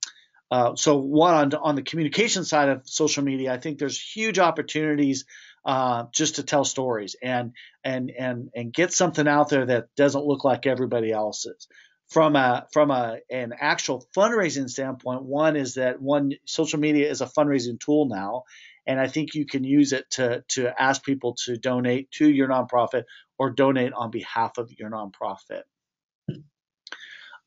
uh, so one on, on the communication side of social media, I think there's huge opportunities uh, just to tell stories and and and and get something out there that doesn't look like everybody else's. From a from a an actual fundraising standpoint, one is that one social media is a fundraising tool now, and I think you can use it to to ask people to donate to your nonprofit or donate on behalf of your nonprofit.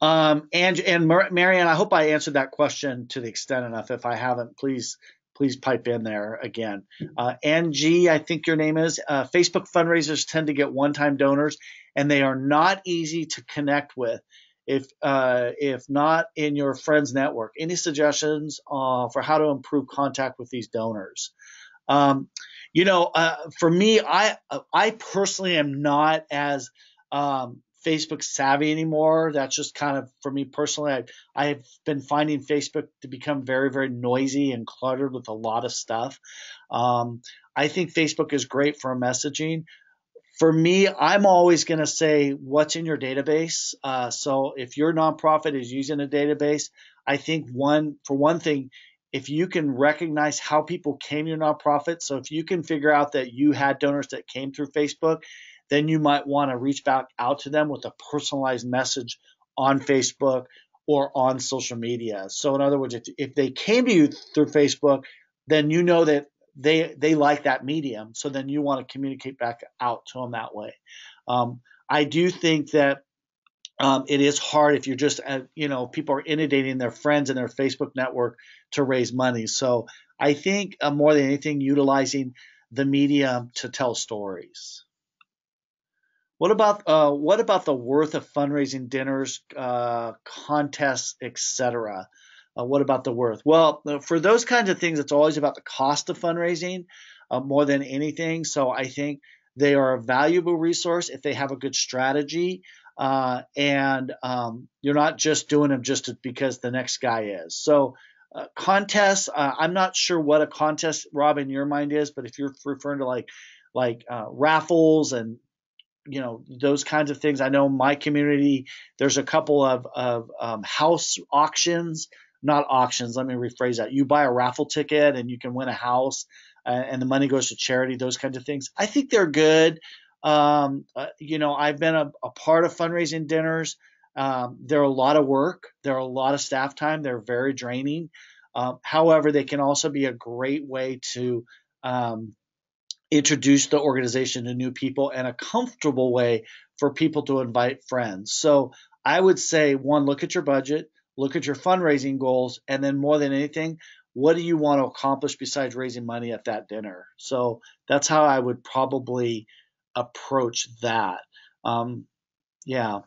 Um, and and Marianne, I hope I answered that question to the extent enough. If I haven't, please please pipe in there again. Uh, Angie, I think your name is. Uh, Facebook fundraisers tend to get one-time donors, and they are not easy to connect with. If uh, if not in your friends network, any suggestions uh, for how to improve contact with these donors? Um, you know, uh, for me, I I personally am not as um, Facebook savvy anymore. That's just kind of for me personally. I, I've been finding Facebook to become very, very noisy and cluttered with a lot of stuff. Um, I think Facebook is great for messaging. For me, I'm always going to say what's in your database. Uh, so if your nonprofit is using a database, I think one for one thing, if you can recognize how people came to your nonprofit, so if you can figure out that you had donors that came through Facebook then you might want to reach back out to them with a personalized message on Facebook or on social media. So in other words, if, if they came to you through Facebook, then you know that they they like that medium. So then you want to communicate back out to them that way. Um, I do think that um, it is hard if you're just uh, you know people are inundating their friends and their Facebook network to raise money. So I think uh, more than anything, utilizing the medium to tell stories. What about uh, what about the worth of fundraising dinners, uh, contests, etc.? Uh, what about the worth? Well, uh, for those kinds of things, it's always about the cost of fundraising uh, more than anything. So I think they are a valuable resource if they have a good strategy, uh, and um, you're not just doing them just because the next guy is. So uh, contests. Uh, I'm not sure what a contest, Rob, in your mind is, but if you're referring to like like uh, raffles and you know those kinds of things, I know my community there's a couple of of um, house auctions, not auctions. Let me rephrase that. You buy a raffle ticket and you can win a house, uh, and the money goes to charity. Those kinds of things. I think they're good. Um, uh, you know, I've been a, a part of fundraising dinners. Um, they're a lot of work. They're a lot of staff time. They're very draining. Um, however, they can also be a great way to um, introduce the organization to new people and a comfortable way for people to invite friends. So I would say one, look at your budget, look at your fundraising goals, and then more than anything, what do you want to accomplish besides raising money at that dinner? So that's how I would probably approach that. Um, yeah.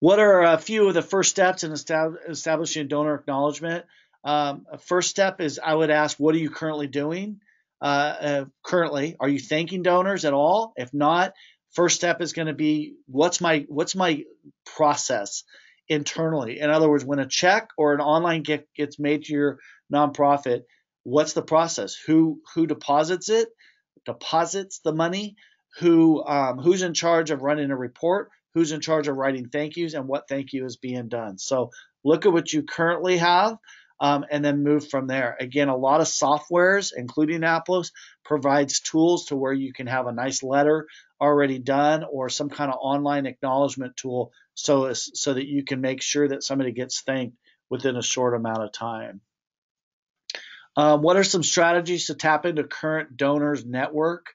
What are a few of the first steps in establishing donor acknowledgement? Um, first step is I would ask, what are you currently doing? Uh, uh, currently, are you thanking donors at all? If not, first step is going to be what's my what's my process internally. In other words, when a check or an online gift gets made to your nonprofit, what's the process? Who who deposits it? Deposits the money? Who um, who's in charge of running a report? who's in charge of writing thank yous and what thank you is being done. So look at what you currently have um, and then move from there. Again, a lot of softwares, including Aplos, provides tools to where you can have a nice letter already done or some kind of online acknowledgement tool so, so that you can make sure that somebody gets thanked within a short amount of time. Um, what are some strategies to tap into current donors network?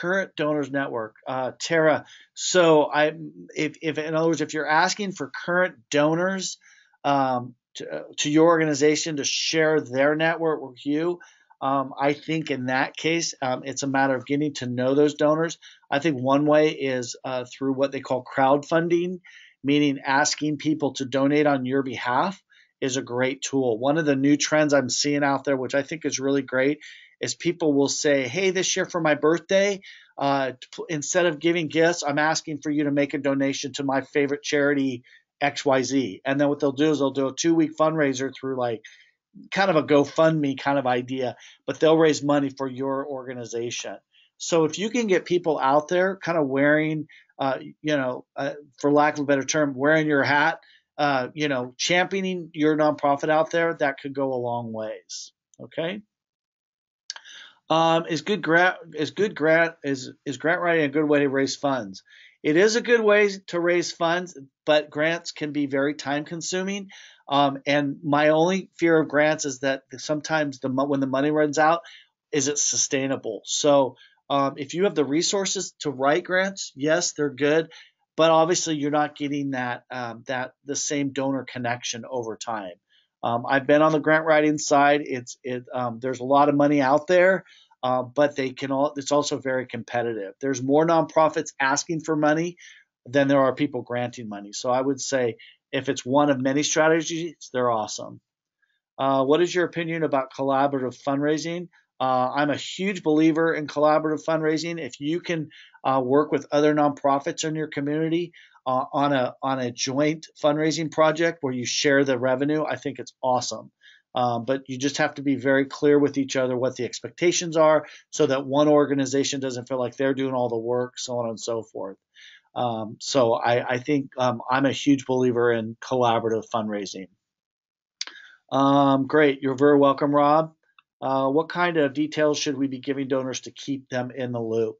current donors network, uh, Tara. So I, if, if in other words, if you're asking for current donors um, to, uh, to your organization to share their network with you, um, I think in that case, um, it's a matter of getting to know those donors. I think one way is uh, through what they call crowdfunding, meaning asking people to donate on your behalf is a great tool. One of the new trends I'm seeing out there, which I think is really great, is people will say, hey, this year for my birthday, uh, instead of giving gifts, I'm asking for you to make a donation to my favorite charity, XYZ. And then what they'll do is they'll do a two week fundraiser through like kind of a GoFundMe kind of idea, but they'll raise money for your organization. So if you can get people out there kind of wearing, uh, you know, uh, for lack of a better term, wearing your hat, uh, you know, championing your nonprofit out there, that could go a long ways. Okay. Um, is good grant is good grant is is grant writing a good way to raise funds? It is a good way to raise funds, but grants can be very time consuming. Um, and my only fear of grants is that sometimes the when the money runs out, is it sustainable? So um, if you have the resources to write grants, yes, they're good, but obviously you're not getting that um, that the same donor connection over time. Um, I've been on the grant writing side. It's it um, there's a lot of money out there, uh, but they can all. It's also very competitive. There's more nonprofits asking for money than there are people granting money. So I would say if it's one of many strategies, they're awesome. Uh, what is your opinion about collaborative fundraising? Uh, I'm a huge believer in collaborative fundraising. If you can uh, work with other nonprofits in your community, uh, on a on a joint fundraising project where you share the revenue, I think it's awesome. Um, but you just have to be very clear with each other what the expectations are, so that one organization doesn't feel like they're doing all the work, so on and so forth. Um, so I, I think um, I'm a huge believer in collaborative fundraising. Um, great, you're very welcome, Rob. Uh, what kind of details should we be giving donors to keep them in the loop?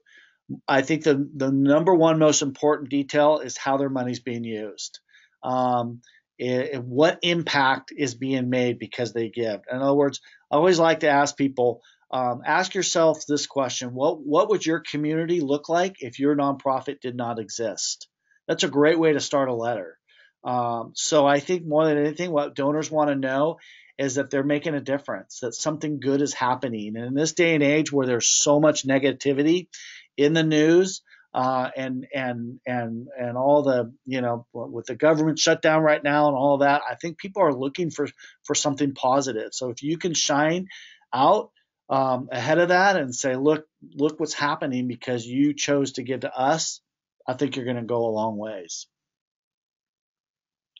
I think the the number one most important detail is how their money's being used. Um, it, what impact is being made because they give. In other words, I always like to ask people, um, ask yourself this question: What what would your community look like if your nonprofit did not exist? That's a great way to start a letter. Um, so I think more than anything, what donors want to know is that they're making a difference, that something good is happening. And in this day and age where there's so much negativity, in the news uh, and and and and all the you know with the government shutdown right now and all that, I think people are looking for for something positive. So if you can shine out um, ahead of that and say, look look what's happening because you chose to give to us, I think you're going to go a long ways.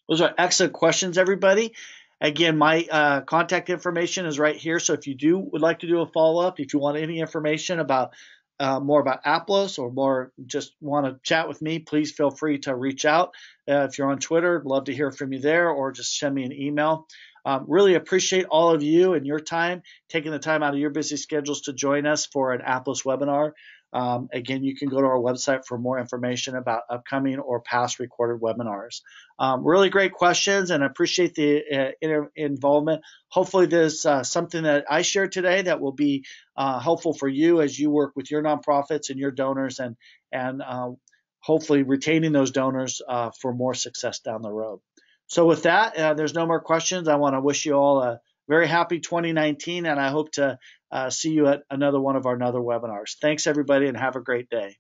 Those are excellent questions, everybody. Again, my uh, contact information is right here. So if you do would like to do a follow up, if you want any information about uh, more about Aplos or more just want to chat with me, please feel free to reach out. Uh, if you're on Twitter, love to hear from you there or just send me an email. Um, really appreciate all of you and your time, taking the time out of your busy schedules to join us for an Aplos webinar. Um, again, you can go to our website for more information about upcoming or past recorded webinars. Um, really great questions and I appreciate the uh, involvement. Hopefully, there's uh, something that I shared today that will be uh, helpful for you as you work with your nonprofits and your donors and, and uh, hopefully retaining those donors uh, for more success down the road. So, with that, uh, there's no more questions. I want to wish you all a very happy 2019, and I hope to uh, see you at another one of our other webinars. Thanks, everybody, and have a great day.